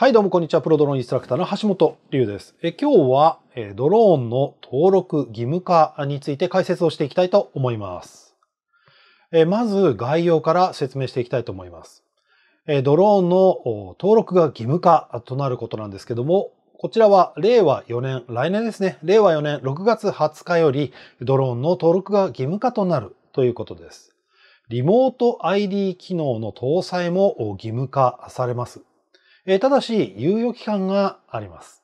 はい、どうもこんにちは。プロドローンインストラクターの橋本龍です。え今日はえドローンの登録義務化について解説をしていきたいと思います。えまず概要から説明していきたいと思います。えドローンの登録が義務化となることなんですけども、こちらは令和4年、来年ですね。令和4年6月20日よりドローンの登録が義務化となるということです。リモート ID 機能の搭載も義務化されます。えただし、猶予期間があります。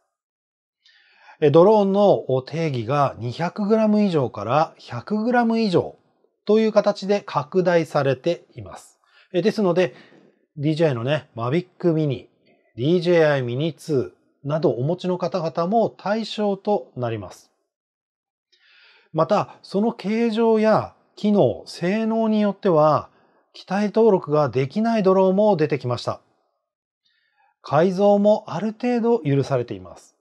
ドローンの定義が 200g 以上から 100g 以上という形で拡大されています。ですので、DJI のね、Mavic Mini、DJI Mini 2などお持ちの方々も対象となります。また、その形状や機能、性能によっては、機体登録ができないドローンも出てきました。改造もある程度許されています。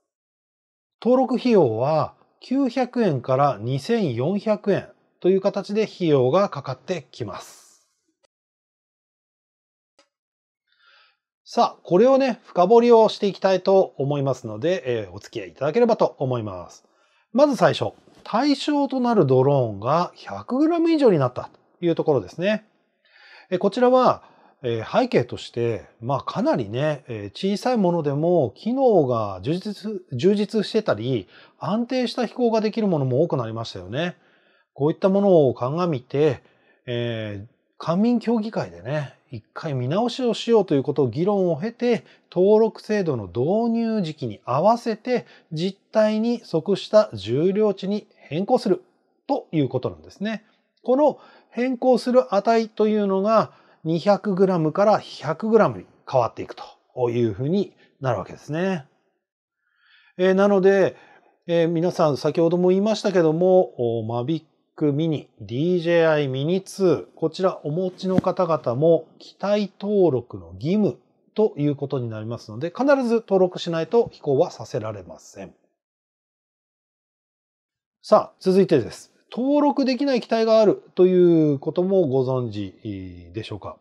登録費用は900円から2400円という形で費用がかかってきます。さあ、これをね、深掘りをしていきたいと思いますので、えー、お付き合いいただければと思います。まず最初、対象となるドローンが 100g 以上になったというところですね。えこちらは、え背景として、まあかなりね、え小さいものでも機能が充実充実してたり、安定した飛行ができるものも多くなりましたよね。こういったものを鑑みて、えー、官民協議会でね、一回見直しをしようということを議論を経て、登録制度の導入時期に合わせて実態に即した重量値に変更するということなんですね。この変更する値というのが 200g から 100g に変わっていくというふうになるわけですね。えー、なので、えー、皆さん先ほども言いましたけども、Mavic Mini、DJI Mini 2、こちらお持ちの方々も機体登録の義務ということになりますので、必ず登録しないと飛行はさせられません。さあ、続いてです。登録できない機体があるということもご存知でしょうか。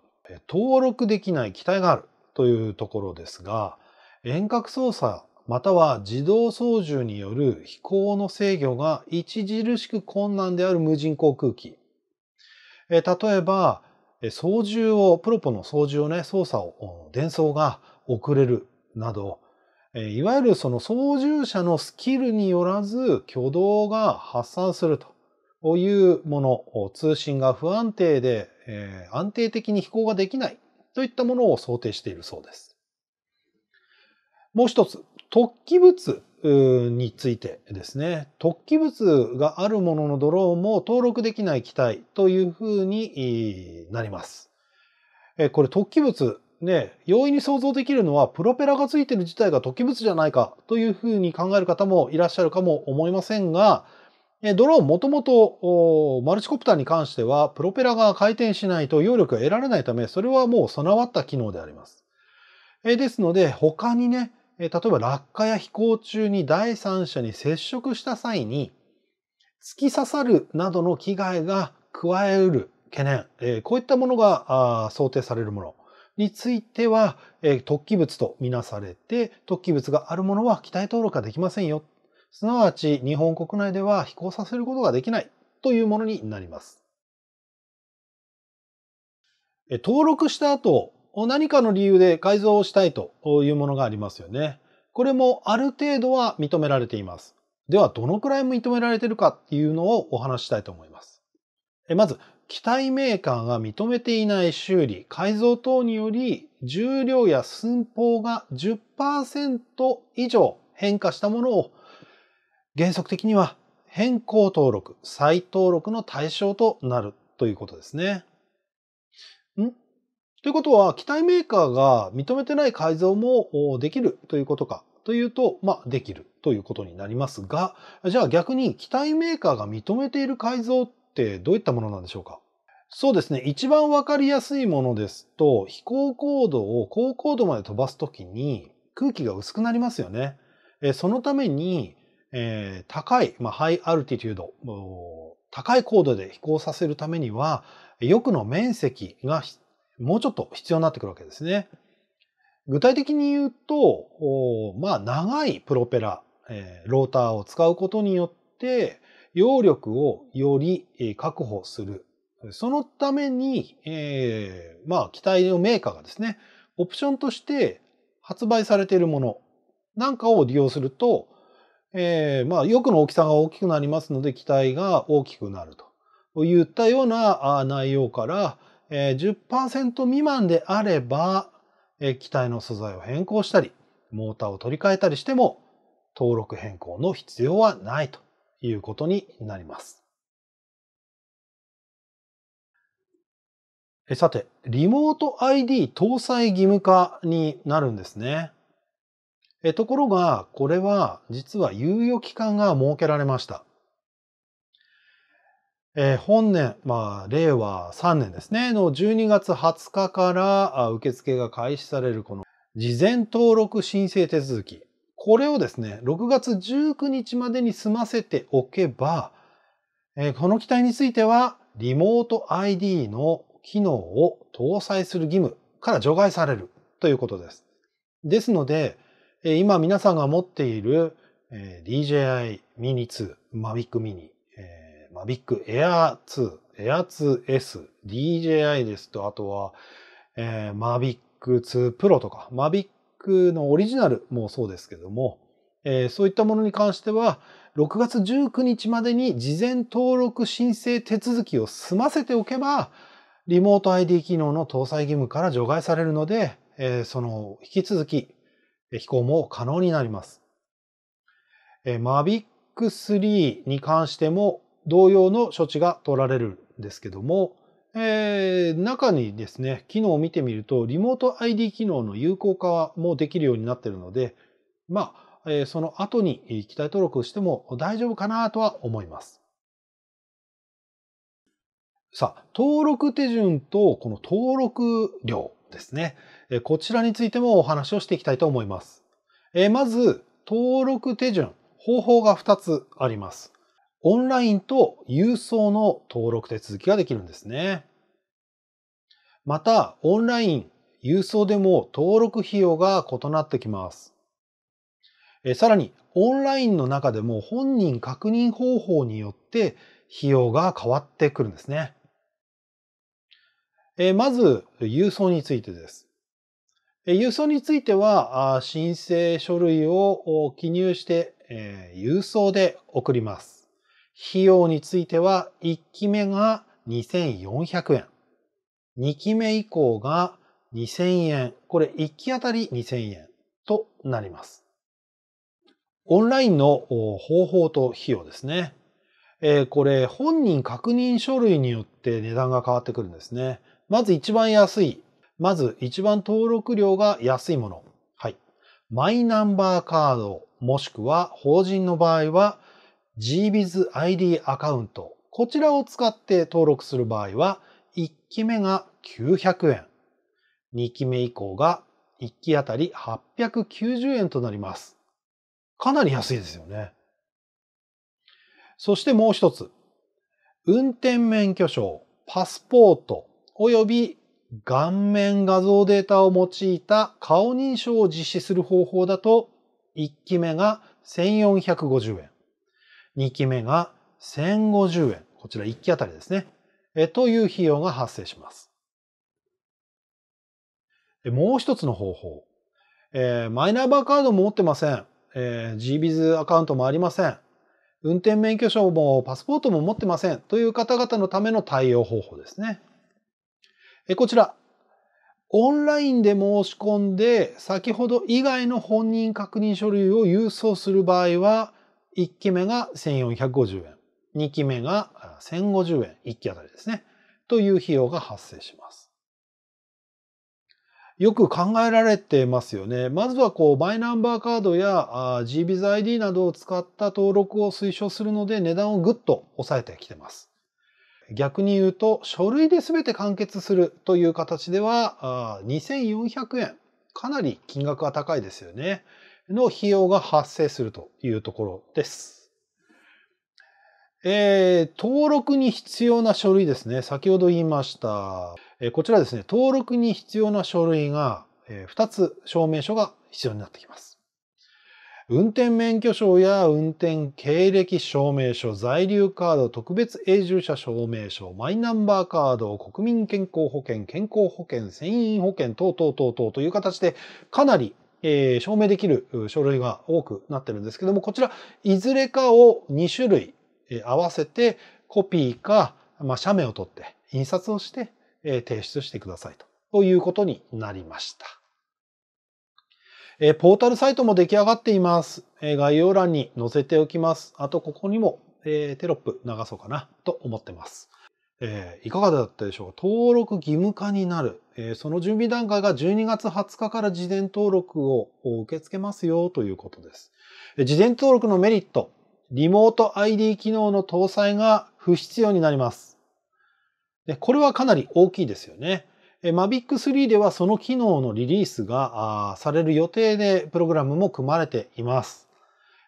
登録できない機体があるというところですが、遠隔操作または自動操縦による飛行の制御が著しく困難である無人航空機。例えば、操縦を、プロポの操縦をね、操作を、伝送が遅れるなど、いわゆるその操縦者のスキルによらず挙動が発散するというもの、通信が不安定で、えー、安定的に飛行ができないといったものを想定しているそうです。もう一つ、突起物についてですね。突起物があるもののドローンも登録できない機体というふうになります。これ突起物ね、容易に想像できるのはプロペラがついてる自体が突起物じゃないかというふうに考える方もいらっしゃるかも思いませんが、ドローンもともとマルチコプターに関してはプロペラが回転しないと揚力が得られないため、それはもう備わった機能であります。ですので他にね、例えば落下や飛行中に第三者に接触した際に突き刺さるなどの危害が加えうる懸念、こういったものが想定されるものについては突起物とみなされて突起物があるものは機体登録ができませんよ。すなわち日本国内では飛行させることができないというものになります。登録した後何かの理由で改造をしたいというものがありますよね。これもある程度は認められています。では、どのくらい認められているかっていうのをお話したいと思います。まず、機体メーカーが認めていない修理、改造等により、重量や寸法が10%以上変化したものを、原則的には変更登録、再登録の対象となるということですね。ん？ということは、機体メーカーが認めてない改造もできるということかというと、まあ、できるということになりますが、じゃあ逆に機体メーカーが認めている改造ってどういったものなんでしょうか？そうですね。一番わかりやすいものですと、飛行高度を高高度まで飛ばすときに空気が薄くなりますよね。そのために、えー、高い、まあ、ハイアルティテュード、高い高度で飛行させるためには、翼の面積がもうちょっと必要になってくるわけですね。具体的に言うと、まあ、長いプロペラ、えー、ローターを使うことによって、揚力をより確保する。そのために、えー、まあ、機体のメーカーがですね、オプションとして発売されているものなんかを利用すると、えー、まあ、翼の大きさが大きくなりますので、機体が大きくなるといったような内容から、えー、10%未満であれば、えー、機体の素材を変更したり、モーターを取り替えたりしても、登録変更の必要はないということになります。さて、リモート ID 搭載義務化になるんですね。えところが、これは実は猶予期間が設けられました。えー、本年、まあ、令和3年ですね、の12月20日から受付が開始されるこの事前登録申請手続き。これをですね、6月19日までに済ませておけば、えー、この機体については、リモート ID の機能を搭載する義務から除外されるということです。ですので、今皆さんが持っている DJI Mini 2、Mavic Mini、Mavic Air 2、Air 2S、DJI ですと、あとは Mavic 2 Pro とか、Mavic のオリジナルもそうですけども、そういったものに関しては、6月19日までに事前登録申請手続きを済ませておけば、リモート ID 機能の搭載義務から除外されるので、その引き続き飛行も可能になります。Mavic 3に関しても同様の処置が取られるんですけども、えー、中にですね、機能を見てみると、リモート ID 機能の有効化もできるようになっているので、まあ、えー、その後に機体登録しても大丈夫かなとは思います。さあ、登録手順とこの登録料ですね。こちらについてもお話をしていきたいと思います。まず、登録手順、方法が2つあります。オンラインと郵送の登録手続きができるんですね。また、オンライン、郵送でも登録費用が異なってきます。さらに、オンラインの中でも本人確認方法によって費用が変わってくるんですね。まず、郵送についてです。郵送については、申請書類を記入して、郵送で送ります。費用については、1期目が2400円。2期目以降が2000円。これ1期あたり2000円となります。オンラインの方法と費用ですね。これ本人確認書類によって値段が変わってくるんですね。まず一番安い。まず一番登録料が安いもの。はい。マイナンバーカードもしくは法人の場合は GBizID アカウント。こちらを使って登録する場合は1期目が900円。2期目以降が1期あたり890円となります。かなり安いですよね。そしてもう一つ。運転免許証、パスポート、及び顔面画像データを用いた顔認証を実施する方法だと、1期目が1450円、2期目が1050円、こちら1期あたりですね、という費用が発生します。もう一つの方法、えー、マイナンバーカードも持ってません、えー、GBiz アカウントもありません、運転免許証もパスポートも持ってません。という方々のための対応方法ですね。こちら、オンラインで申し込んで、先ほど以外の本人確認書類を郵送する場合は、1期目が1450円、2期目が1050円、1期あたりですね。という費用が発生します。よく考えられてますよね。まずはこう、マイナンバーカードや GBizID などを使った登録を推奨するので値段をぐっと抑えてきてます。逆に言うと、書類で全て完結するという形では、2400円。かなり金額が高いですよね。の費用が発生するというところです。えー、登録に必要な書類ですね。先ほど言いました。え、こちらですね、登録に必要な書類が、2つ証明書が必要になってきます。運転免許証や運転経歴証明書、在留カード、特別永住者証明書、マイナンバーカード、国民健康保険、健康保険、船員保険等々等々という形でかなりえー、証明できる書類が多くなってるんですけども、こちら、いずれかを2種類合わせてコピーか、まあ、写メを取って印刷をして、え提出してくださいということになりました。えポータルサイトも出来上がっています。え概要欄に載せておきます。あと、ここにも、えテロップ流そうかなと思ってます。えいかがだったでしょうか？登録義務化になる。えその準備段階が12月20日から事前登録を受け付けますよということです。事前登録のメリット。リモート ID 機能の搭載が不必要になります。これはかなり大きいですよね。Mavic 3ではその機能のリリースがされる予定でプログラムも組まれています。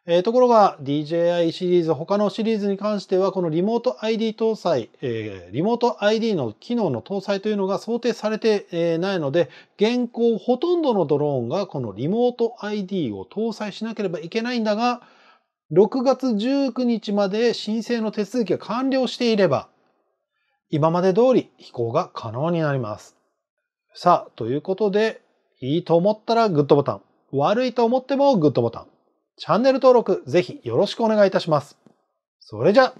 え、ところが DJI シリーズ、他のシリーズに関してはこのリモート ID 搭載、え、リモート ID の機能の搭載というのが想定されてないので、現行ほとんどのドローンがこのリモート ID を搭載しなければいけないんだが、6月19日まで申請の手続きが完了していれば、今まで通り飛行が可能になります。さあ、ということで、いいと思ったらグッドボタン、悪いと思ってもグッドボタン、チャンネル登録ぜひよろしくお願いいたします。それじゃ。